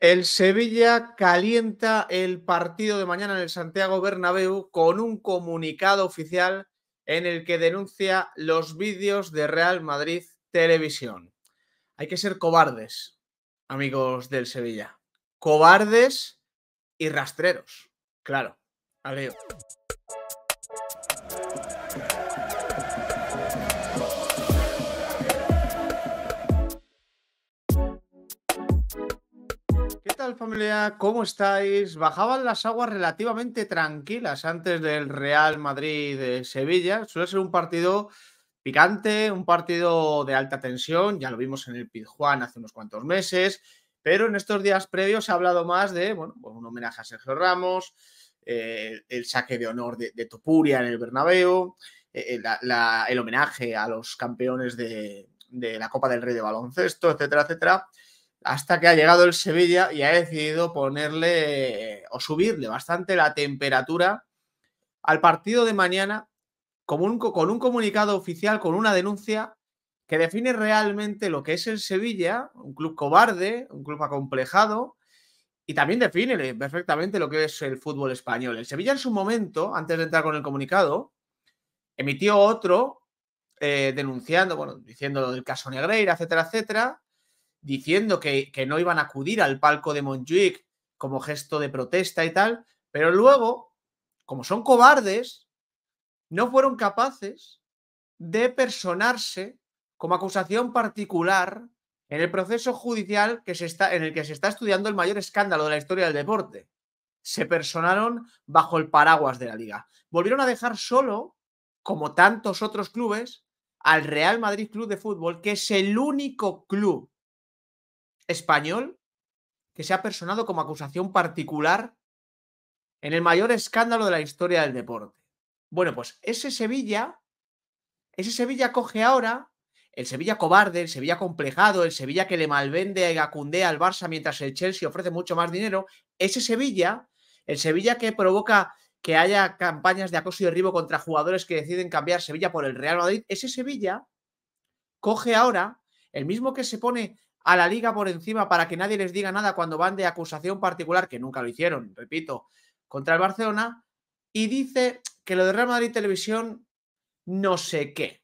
El Sevilla calienta el partido de mañana en el Santiago Bernabéu con un comunicado oficial en el que denuncia los vídeos de Real Madrid Televisión. Hay que ser cobardes, amigos del Sevilla. Cobardes y rastreros. Claro, aleo. ¿Cómo estáis? Bajaban las aguas relativamente tranquilas antes del Real Madrid de Sevilla. Suele ser un partido picante, un partido de alta tensión, ya lo vimos en el Pizjuán hace unos cuantos meses, pero en estos días previos se ha hablado más de bueno, pues un homenaje a Sergio Ramos, eh, el saque de honor de, Topuria en el Bernabéu, eh, el homenaje a los campeones de la Copa del Rey de baloncesto, etcétera, etcétera hasta que ha llegado el Sevilla y ha decidido ponerle o subirle bastante la temperatura al partido de mañana con un, con un comunicado oficial, con una denuncia que define realmente lo que es el Sevilla, un club cobarde, un club acomplejado, y también define perfectamente lo que es el fútbol español. El Sevilla en su momento, antes de entrar con el comunicado, emitió otro eh, denunciando, bueno, diciendo lo del caso Negreira, etcétera, etcétera, diciendo que, no iban a acudir al palco de Montjuic como gesto de protesta y tal, pero luego, como son cobardes, no fueron capaces de personarse como acusación particular en el proceso judicial que se está, en el que se está estudiando el mayor escándalo de la historia del deporte. Se personaron bajo el paraguas de la liga. Volvieron a dejar solo, como tantos otros clubes, al Real Madrid Club de Fútbol, que es el único club español que se ha personado como acusación particular en el mayor escándalo de la historia del deporte. Bueno, pues ese Sevilla, ese Sevilla coge ahora el Sevilla cobarde, el Sevilla complejado, el Sevilla que le malvende a Gacundé al Barça mientras el Chelsea ofrece mucho más dinero, ese Sevilla, el Sevilla que provoca que haya campañas de acoso y derribo contra jugadores que deciden cambiar Sevilla por el Real Madrid, ese Sevilla coge ahora el mismo que se pone a la liga por encima para que nadie les diga nada cuando van de acusación particular, que nunca lo hicieron, repito, contra el Barcelona, y dice que lo de Real Madrid Televisión no sé qué.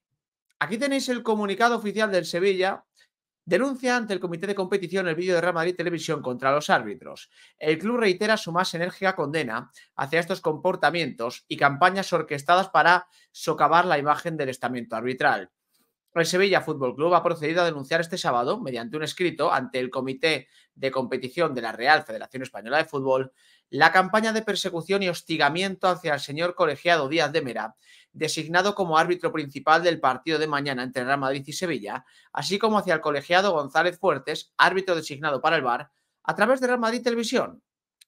Aquí tenéis el comunicado oficial del Sevilla. Denuncia ante el comité de competición el vídeo de Real Madrid Televisión contra los árbitros. El club reitera su más enérgica condena hacia estos comportamientos y campañas orquestadas para socavar la imagen del estamento arbitral. El Sevilla Fútbol Club ha procedido a denunciar este sábado, mediante un escrito ante el Comité de Competición de la Real Federación Española de Fútbol, la campaña de persecución y hostigamiento hacia el señor colegiado Díaz de Mera, designado como árbitro principal del partido de mañana entre Real Madrid y Sevilla, así como hacia el colegiado González Fuertes, árbitro designado para el VAR, a través de Real Madrid Televisión,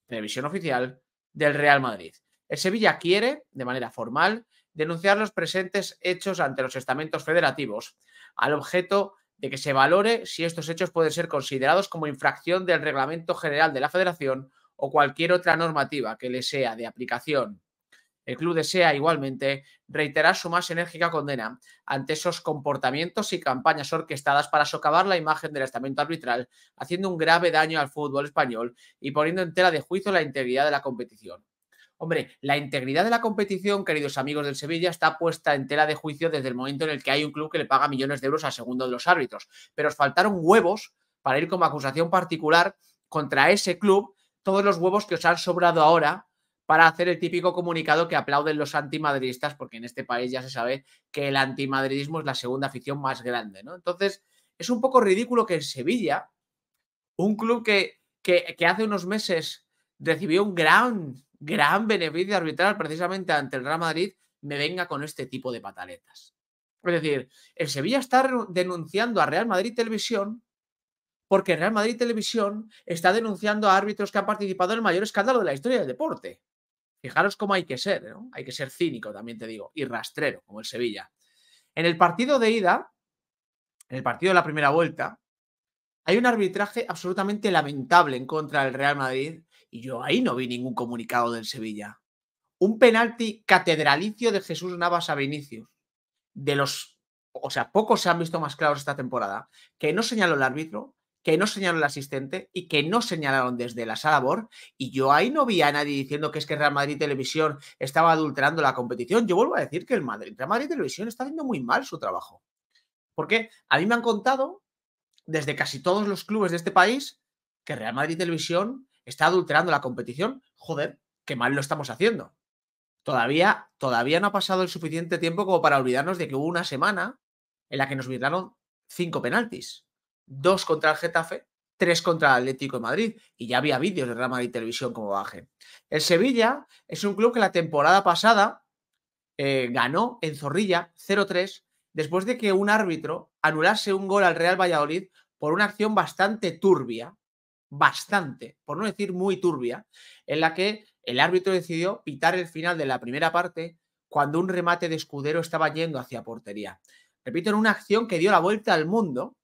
televisión oficial del Real Madrid. El Sevilla quiere, de manera formal, denunciar los presentes hechos ante los estamentos federativos, al objeto de que se valore si estos hechos pueden ser considerados como infracción del Reglamento General de la Federación o cualquier otra normativa que le sea de aplicación. El club desea igualmente reiterar su más enérgica condena ante esos comportamientos y campañas orquestadas para socavar la imagen del estamento arbitral, haciendo un grave daño al fútbol español y poniendo en tela de juicio la integridad de la competición. Hombre, la integridad de la competición, queridos amigos del Sevilla, está puesta en tela de juicio desde el momento en el que hay un club que le paga millones de euros al segundo de los árbitros. Pero os faltaron huevos para ir como acusación particular contra ese club, todos los huevos que os han sobrado ahora para hacer el típico comunicado que aplauden los antimadridistas, porque en este país ya se sabe que el antimadridismo es la segunda afición más grande, ¿no? Entonces, es un poco ridículo que en Sevilla, un club que, que hace unos meses recibió un gran gran beneficio arbitral precisamente ante el Real Madrid, me venga con este tipo de pataletas. Es decir, el Sevilla está denunciando a Real Madrid Televisión porque Real Madrid Televisión está denunciando a árbitros que han participado en el mayor escándalo de la historia del deporte. Fijaros cómo hay que ser, ¿no? Hay que ser cínico, también te digo, y rastrero, como el Sevilla. En el partido de ida, en el partido de la primera vuelta, hay un arbitraje absolutamente lamentable en contra del Real Madrid y yo ahí no vi ningún comunicado del Sevilla. Un penalti catedralicio de Jesús Navas a Vinicius. De los, o sea, pocos se han visto más claros esta temporada, que no señaló el árbitro, que no señaló el asistente y que no señalaron desde la sala BOR. Y yo ahí no vi a nadie diciendo que es que Real Madrid Televisión estaba adulterando la competición. Yo vuelvo a decir que el Madrid, Real Madrid Televisión está haciendo muy mal su trabajo. Porque a mí me han contado desde casi todos los clubes de este país que Real Madrid Televisión está adulterando la competición. Joder, qué mal lo estamos haciendo. Todavía, todavía no ha pasado el suficiente tiempo como para olvidarnos de que hubo una semana en la que nos viraron cinco penaltis dos contra el Getafe, tres contra el Atlético de Madrid. Y ya había vídeos de Real Madrid Televisión como baje. El Sevilla es un club que la temporada pasada eh, ganó en Zorrilla 0-3 después de que un árbitro anulase un gol al Real Valladolid por una acción bastante turbia, bastante, por no decir muy turbia, en la que el árbitro decidió pitar el final de la primera parte cuando un remate de escudero estaba yendo hacia portería. Repito, en una acción que dio la vuelta al mundo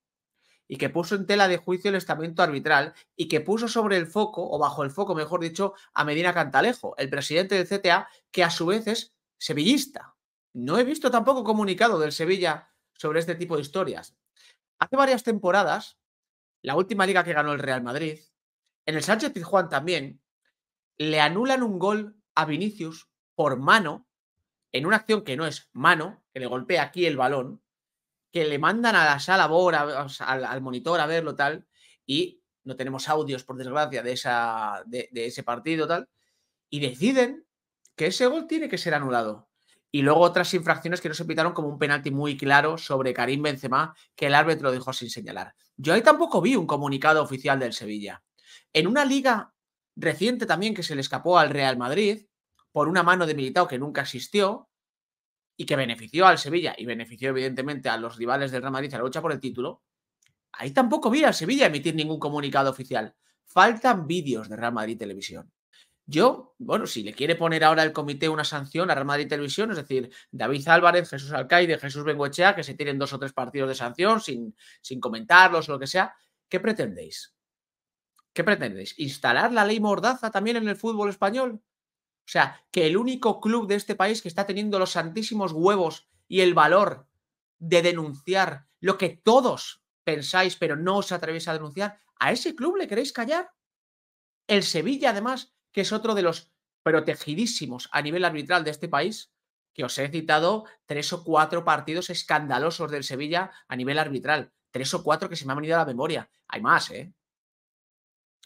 y que puso en tela de juicio el estamento arbitral y que puso sobre el foco, o bajo el foco, mejor dicho, a Medina Cantalejo, el presidente del CTA, que a su vez es sevillista. No he visto tampoco comunicado del Sevilla sobre este tipo de historias. Hace varias temporadas, la última liga que ganó el Real Madrid, en el Sánchez Pizjuán también, le anulan un gol a Vinicius por mano, en una acción que no es mano, que le golpea aquí el balón, que le mandan a la sala BOR, al, monitor a verlo tal, y no tenemos audios, por desgracia, de, esa, de, ese partido tal, y deciden que ese gol tiene que ser anulado. Y luego otras infracciones que no se pitaron como un penalti muy claro sobre Karim Benzema, que el árbitro dejó sin señalar. Yo ahí tampoco vi un comunicado oficial del Sevilla. En una liga reciente también que se le escapó al Real Madrid, por una mano de Militao que nunca existió, y que benefició al Sevilla y benefició evidentemente a los rivales del Real Madrid a la lucha por el título, ahí tampoco vi al Sevilla emitir ningún comunicado oficial. Faltan vídeos de Real Madrid Televisión. Yo, bueno, si le quiere poner ahora el comité una sanción a Real Madrid Televisión, es decir, David Álvarez, Jesús Alcaide, Jesús Bengoechea, que se tienen dos o tres partidos de sanción sin, sin comentarlos o lo que sea, ¿qué pretendéis? ¿Qué pretendéis? ¿Instalar la ley Mordaza también en el fútbol español? O sea, que el único club de este país que está teniendo los santísimos huevos y el valor de denunciar lo que todos pensáis, pero no os atrevéis a denunciar, ¿a ese club le queréis callar? El Sevilla, además, que es otro de los protegidísimos a nivel arbitral de este país, que os he citado tres o cuatro partidos escandalosos del Sevilla a nivel arbitral. Tres o cuatro que se me han venido a la memoria. Hay más, ¿eh?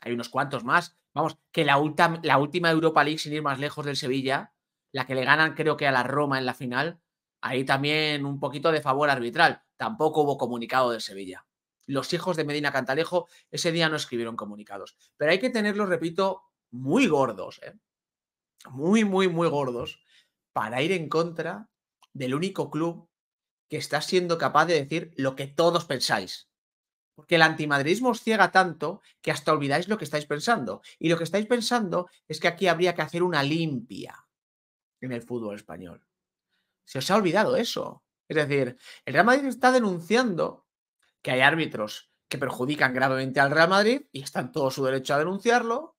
Hay unos cuantos más. Vamos, que la, la última Europa League, sin ir más lejos del Sevilla, la que le ganan creo que a la Roma en la final, ahí también un poquito de favor arbitral. Tampoco hubo comunicado del Sevilla. Los hijos de Medina Cantalejo ese día no escribieron comunicados. Pero hay que tenerlos, repito, muy gordos, ¿eh? muy, muy, muy gordos, para ir en contra del único club que está siendo capaz de decir lo que todos pensáis. Porque el antimadridismo os ciega tanto que hasta olvidáis lo que estáis pensando. Y lo que estáis pensando es que aquí habría que hacer una limpia en el fútbol español. Se os ha olvidado eso. Es decir, el Real Madrid está denunciando que hay árbitros que perjudican gravemente al Real Madrid y están todo su derecho a denunciarlo.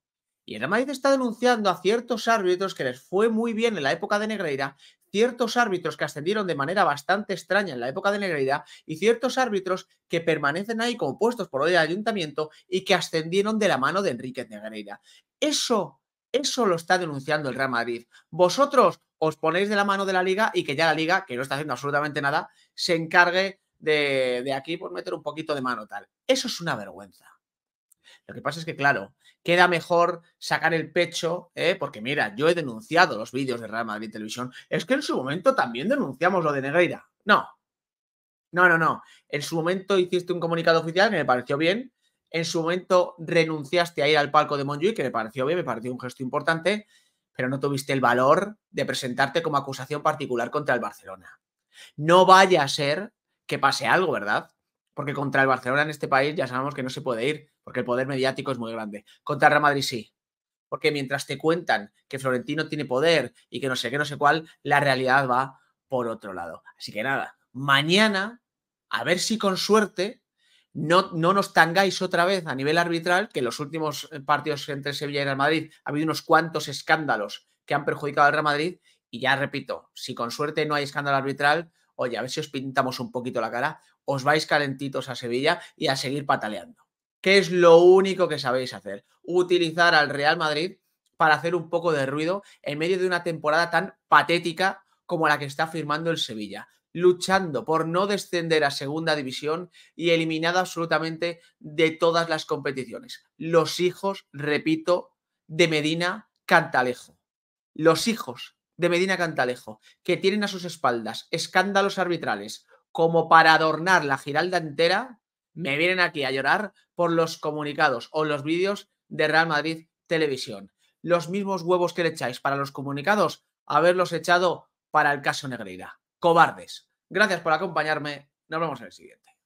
Y el Real Madrid está denunciando a ciertos árbitros que les fue muy bien en la época de Negreira ciertos árbitros que ascendieron de manera bastante extraña en la época de Negreira y ciertos árbitros que permanecen ahí como puestos por el ayuntamiento y que ascendieron de la mano de Enrique Negreira. Eso, eso lo está denunciando el Real Madrid. Vosotros os ponéis de la mano de la liga y que ya la liga, que no está haciendo absolutamente nada, se encargue de, de aquí por meter un poquito de mano tal. Eso es una vergüenza. Lo que pasa es que, claro, queda mejor sacar el pecho, ¿eh? porque mira, yo he denunciado los vídeos de Real Madrid Televisión. Es que en su momento también denunciamos lo de Negreira. No, no, no, no. En su momento hiciste un comunicado oficial que me pareció bien. En su momento renunciaste a ir al palco de Montjuic, que me pareció bien, me pareció un gesto importante, pero no tuviste el valor de presentarte como acusación particular contra el Barcelona. No vaya a ser que pase algo, ¿verdad? Porque contra el Barcelona en este país ya sabemos que no se puede ir, porque el poder mediático es muy grande. Contra Real Madrid sí. Porque mientras te cuentan que Florentino tiene poder y que no sé qué, no sé cuál, la realidad va por otro lado. Así que nada, mañana, a ver si con suerte no, no nos tangáis otra vez a nivel arbitral, que en los últimos eh, partidos entre Sevilla y Real Madrid ha habido unos cuantos escándalos que han perjudicado al Real Madrid. Y ya repito, si con suerte no hay escándalo arbitral, oye, a ver si os pintamos un poquito la cara, os vais calentitos a Sevilla y a seguir pataleando. que es lo único que sabéis hacer. Utilizar al Real Madrid para hacer un poco de ruido en medio de una temporada tan patética como la que está firmando el Sevilla, luchando por no descender a segunda división y eliminado absolutamente de todas las competiciones. Los hijos, repito, de Medina Cantalejo. Los hijos de Medina Cantalejo, que tienen a sus espaldas escándalos arbitrales como para adornar la giralda entera, me vienen aquí a llorar por los comunicados o los vídeos de Real Madrid Televisión. Los mismos huevos que le echáis para los comunicados, haberlos echado para el caso Negreira. Cobardes. Gracias por acompañarme. Nos vemos en el siguiente.